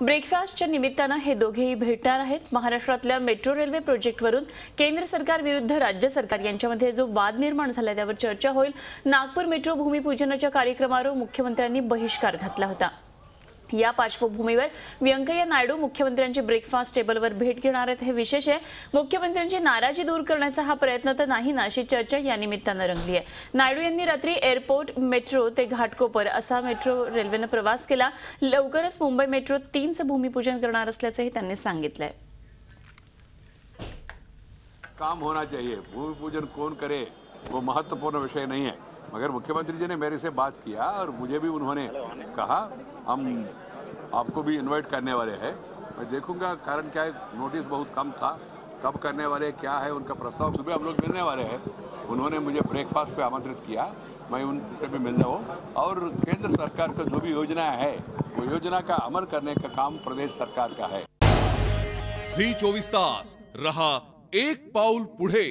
ब्रेकफास्टच्या निमित्तानं हे दोघेही भेटणार आहेत. महाराष्ट्रातल्या मेट्रो रेल्वे प्रोजेक्टवरून केंद्र सरकार विरुद्ध राज्य सरकार यांच्यामध्ये जो वाद निर्माण झाला त्यावर चर्चा होईल. नागपूर मेट्रो भूमिपूजनाच्या कार्यक्रमावर मुख्यमंत्र्यांनी बहिष्कार घातला होता. या पार्श्वभूमीवर व्यंकय्या नायडू मुख्यमंत्र्यांची ब्रेकफास्ट टेबलवर भेट घेणार आहेत. हे विशेष आहे. मुख्यमंत्र्यांची नाराजी दूर करण्याचा हा प्रयत्न तर नाही ना अशी चर्चा या निमित्तानं रंगली आहे. नायडू यांनी रात्री एअरपोर्ट मेट्रो ते घाटकोपर असा मेट्रो रेल्वेनं प्रवास केला. लवकरच मुंबई मेट्रो तीनचं भूमिपूजन करणार असल्याचंही त्यांनी सांगितलंय. काम होना चाहिए. भूमि पूजन कौन करे वो महत्त्वपूर्ण विषय नहीं है. मगर मुख्यमंत्री जी ने मेरे से बात किया और मुझे भी उन्होंने कहा हम आपको भी इनवाइट करने वाले हैं। मैं देखूँगा कारण क्या है नोटिस बहुत कम था। कब करने वाले, क्या है, उनका प्रस्ताव। सुबह हम लोग मिलने वाले हैं। उन्होंने मुझे ब्रेकफास्ट पे आमंत्रित किया। मैं उनसे भी मिलने हूँ। और केंद्र सरकार का जो भी योजना है, वो योजना का अमल करने का काम प्रदेश सरकार का है। झी चोवीस तास, रहा एक पाऊल पुढे।